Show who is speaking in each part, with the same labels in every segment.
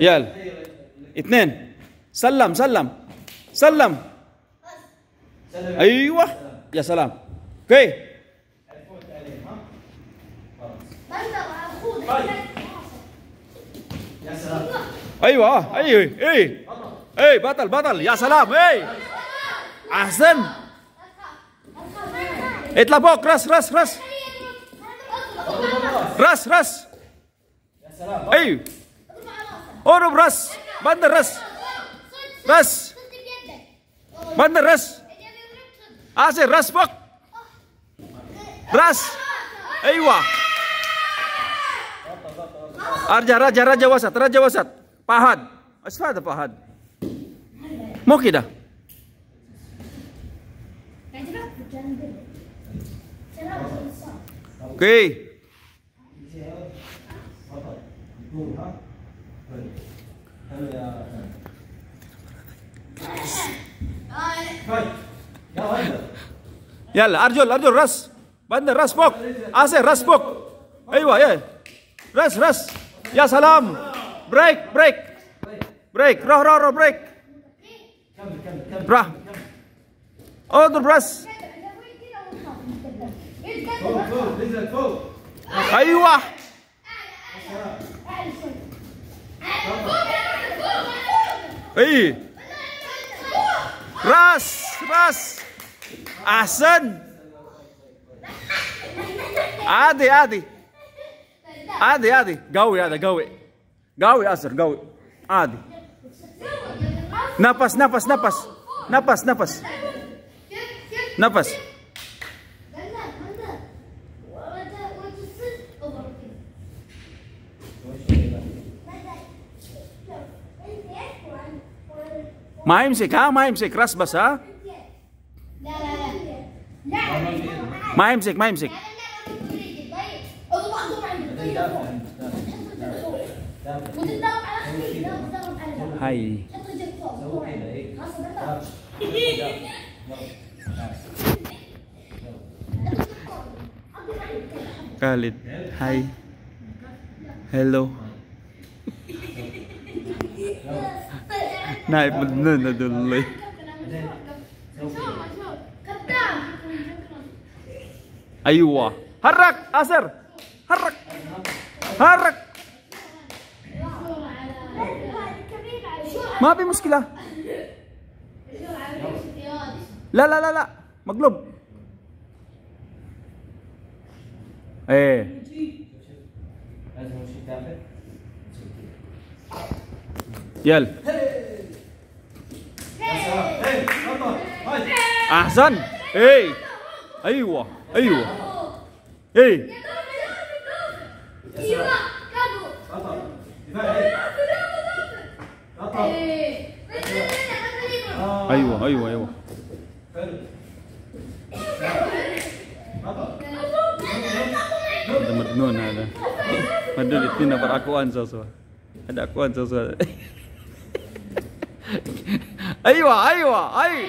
Speaker 1: يلا. اثنين. سلم سلم. سلم. أيوه. يا سلام. أوكي. أيوه آه. أيوه إيه. إيه بطل بطل. يا سلام. إيه. أحسن. اطلع فوق. راس راس راس راس راس أيوه. Oh, Oğlum ras. Bandır ras. Ras. Bandır ras. Azir ah, ras bak. Ras. Eyvah. Arja raja raja wasat raja wasat. Pahan. Asfada pahan. Mau kita? Okay. Okay. يلا ارجل ارجل راس بندر راس فوق اسر راس فوق ايوه يا راس راس يا سلام بريك بريك بريك روح روح روح بريك راح اضرب راس ايوه اي راس راس احسن عادي عادي عادي عادي قوي هذا قوي قوي اسر قوي عادي نفس نفس نفس نفس نفس نفس
Speaker 2: माइमसे कहाँ माइमसे
Speaker 1: क्रस
Speaker 2: बस हा माइमसे माइमसे हाय
Speaker 1: Kalit. Hi. Hello. Đường lì
Speaker 2: كابتن
Speaker 1: أيوة. حرك أسر. حرك. حرك. ما في مشكلة. لا لا لا لا. مقلوب.
Speaker 3: إيه.
Speaker 1: يلا.
Speaker 2: أحسن.
Speaker 3: إيه. أيوه. أيوه.
Speaker 1: إيه. أيوه. أيوه.
Speaker 3: أيوه.
Speaker 1: هذا مجنون هذا. هذول الاثنين براكوان سوسو هذا اكوان سوسو ايوه ايوه اي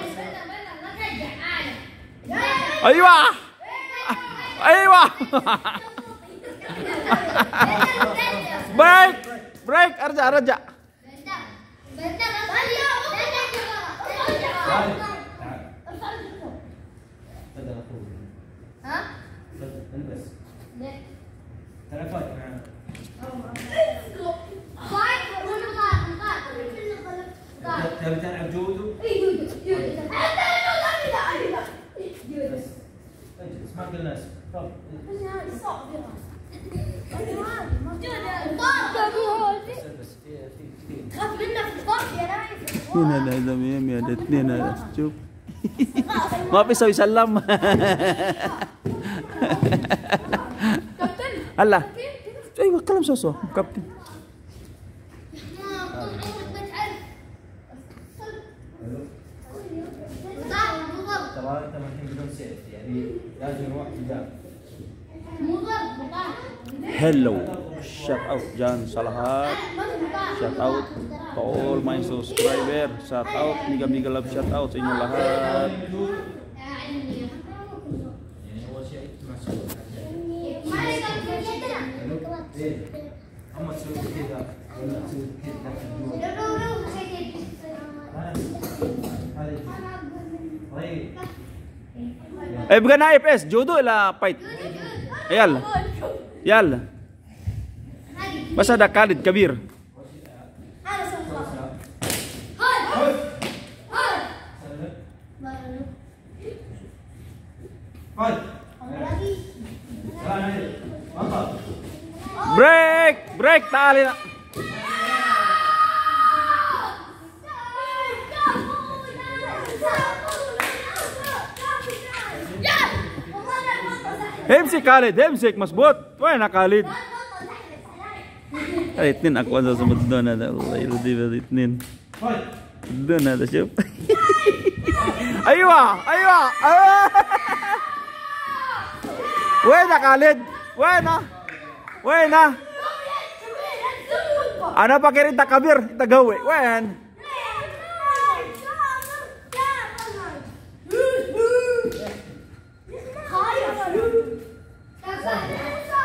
Speaker 1: ايوه ايوه بريك بريك ارجع ارجع
Speaker 3: تبي تلعب جودو بس اجلس ما قلنا اسم. تفضل بس البس في في في.
Speaker 2: خاف منك الفرق يا نايف
Speaker 1: اثنين هذا هذا ميم هذا اثنين هذا شوف. ما في سوي سلم. هلا. أيوه كلام سوسو. كابتن.
Speaker 3: ترى انت الحين بدون سيف يعني لازم نروح تجاه
Speaker 1: Hello, shout out Jan Salahat, shout out to all my subscriber, shout out Miga Miga Love, shout out sa inyo lahat.
Speaker 3: يعني ايه اما تسوي كذا ولا تسوي كذا
Speaker 1: ابقى نايب ايش جودو ولا فايت يلا يلا
Speaker 2: هذه
Speaker 1: بس هذا خالد كبير
Speaker 2: هذا سوي خلاص
Speaker 1: Hemsik kalit, hemsik masbot. Wala na kalit. Itnin ako ang sasabot doon na Allah iludi ba
Speaker 3: itnin.
Speaker 1: Doon na siya. Aywa! Aywa! Wala na kalit. Wala na. Wala na. Ano pa kirin takabir? Tagawe. Wala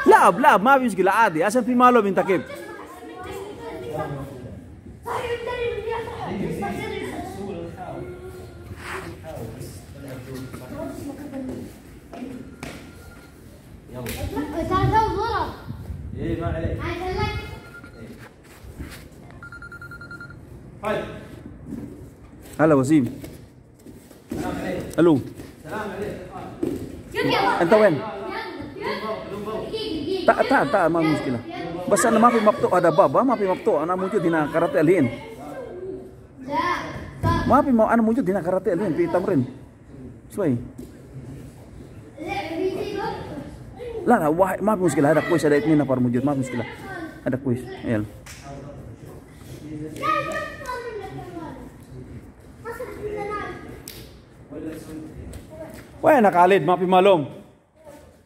Speaker 1: لا لا ما في مشكلة عادي عشان في ماله بنت
Speaker 3: ما عليك فايت
Speaker 1: هلا وسيم.
Speaker 3: سلام عليك
Speaker 1: ألو
Speaker 3: سلام عليك
Speaker 1: انت وين؟ tak tak tak ma muskila basa na mapi mapto ada baba ah, mapi mapto ana muncul dina karate alien. Mapi mau ana muncul dina karate alien pi tamrin. Suai. Lah wah mapi muskila ada kuis ada ini napar muncul mapi muskila ada kuis ya. el Wah, nakalid, mapi malom.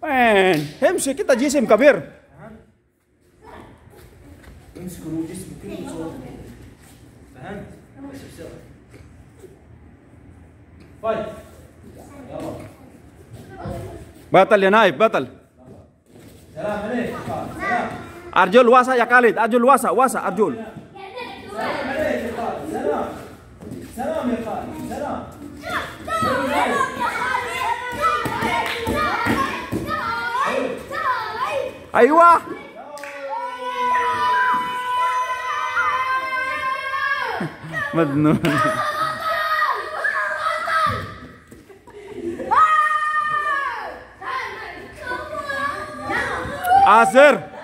Speaker 1: يلا وينك خالد ما في معلوم وين امسك انت جسم كبير
Speaker 3: امسكوا جسمك كله صوت فهمت؟ بس بسرعه فايت يلا
Speaker 1: بطل يا نايف بطل
Speaker 3: سلام عليك سلام
Speaker 1: ارجل واسع يا خالد ارجل واسع واسع ارجل
Speaker 3: سلام عليك يا خالد سلام سلام يا خالد سلام
Speaker 1: أيوه. مجنون عاصر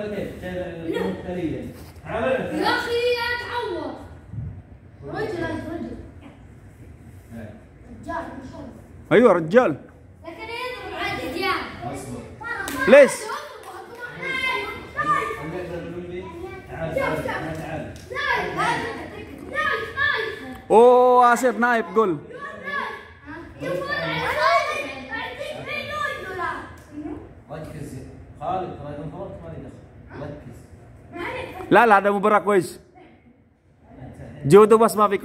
Speaker 3: على على
Speaker 2: يا أخي لا تعور رجل رجل رجال.
Speaker 1: أيوه رجال.
Speaker 2: لكن يضرب عادي رجال
Speaker 1: ليش؟ أوه عاصر نايف قول
Speaker 3: خالد. Lala, da mu bara kois. Jodo bas mavi.